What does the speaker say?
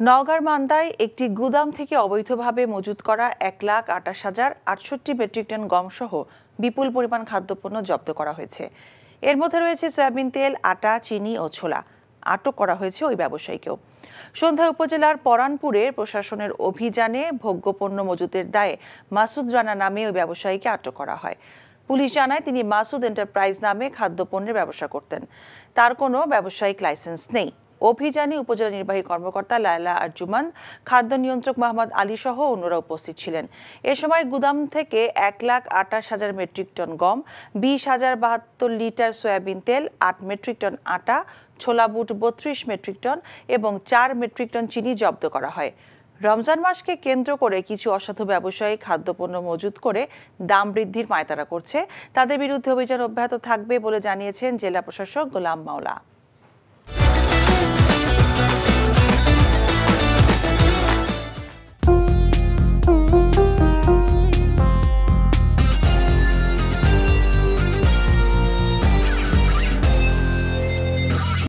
নওগাঁর মান্দায় একটি গুদাম থেকে অবৈধভাবে মজুত করা এক লাখ আটাশ হাজার আটষট্টি মেট্রিক টন গম সহ বিপুল পরিমাণ খাদ্যপণ্য জব্দ করা হয়েছে। এর মধ্যে রয়েছে সয়াবিন তেল, আটা, চিনি ও ছোলা। আটক করা হয়েছে ওই ব্যবসায়ীকেও। সন্ধ্যা উপজেলার পরানপুরে প্রশাসনের অভিযানে ভোগ্যপণ্য মজুতের দায়ে মাসুদ রানা নামে ওই ব্যবসায়ীকে আটক করা হয়। পুলিশ জানায় তিনি মাসুদ এন্টারপ্রাইজ নামে খাদ্যপণ্যের ব্যবসা করতেন। তার কোনো ব্যবসায়িক লাইসেন্স নেই। অভিযানে উপজেলা নির্বাহী কর্মকর্তা লায়লা আরজুমান, খাদ্য নিয়ন্ত্রক মোহাম্মদ আলী সহ অন্যরা উপস্থিত ছিলেন। এ সময় গুদাম থেকে এক লাখ আটাশ হাজার মেট্রিক টন গম, বিশ হাজার বাহাত্তর লিটার সয়াবিন তেল, আট মেট্রিক টন আটা, ছোলা বুট বত্রিশ মেট্রিক টন এবং চার মেট্রিক টন চিনি জব্দ করা হয়। রমজান মাসকে কেন্দ্র করে কিছু অসাধু ব্যবসায়ী খাদ্যপণ্য মজুত করে দাম বৃদ্ধির পায়তারা করছে। তাদের বিরুদ্ধে অভিযান অব্যাহত থাকবে বলে জানিয়েছেন জেলা প্রশাসক গোলাম মাওলা।